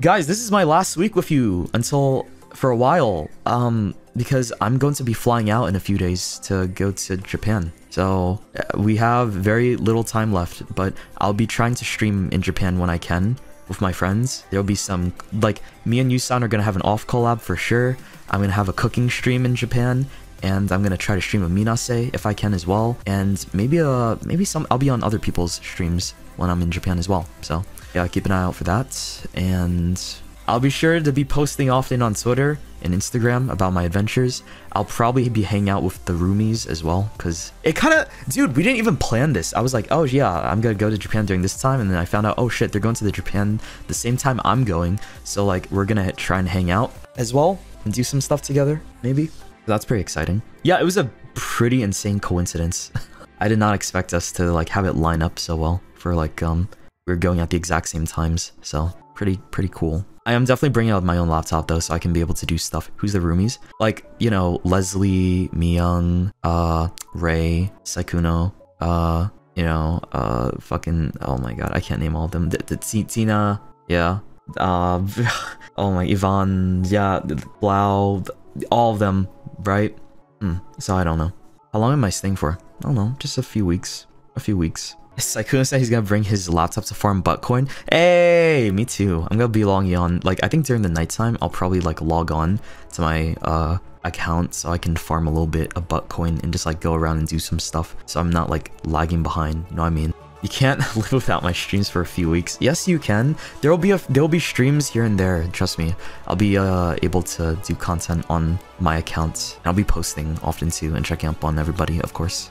Guys, this is my last week with you until for a while. Um, because I'm going to be flying out in a few days to go to Japan. So uh, we have very little time left, but I'll be trying to stream in Japan when I can with my friends. There'll be some, like, me and Yusan are going to have an off collab for sure. I'm going to have a cooking stream in Japan, and I'm gonna try to stream a Minase if I can as well, and maybe uh maybe some I'll be on other people's streams when I'm in Japan as well. So yeah, keep an eye out for that, and I'll be sure to be posting often on Twitter and Instagram about my adventures. I'll probably be hanging out with the roomies as well, because it kind of, dude, we didn't even plan this. I was like, oh yeah, I'm gonna go to Japan during this time, and then I found out, oh shit, they're going to the Japan the same time I'm going, so like we're gonna try and hang out as well and do some stuff together, maybe. That's pretty exciting. Yeah, it was a pretty insane coincidence. I did not expect us to like have it line up so well for like um we are going at the exact same times. So pretty pretty cool. I am definitely bringing out my own laptop though, so I can be able to do stuff. Who's the roomies? Like you know Leslie, Miyoung, uh, Ray, Sykkuno, uh, you know, uh, fucking oh my god, I can't name all of them. The, Tina, yeah, uh, oh my Yvonne, yeah, Blau, all of them right? Hmm, so I don't know. How long am I staying for? I don't know, just a few weeks. A few weeks. Sykkuno said he's gonna bring his laptop to farm Buttcoin. Hey, me too. I'm gonna be logging on. Like, I think during the nighttime, I'll probably like log on to my uh account so I can farm a little bit of Buttcoin and just like go around and do some stuff. So I'm not like lagging behind. You know what I mean? You can't live without my streams for a few weeks. Yes, you can. There will be a there will be streams here and there. Trust me. I'll be uh, able to do content on my account. I'll be posting often too and checking up on everybody, of course.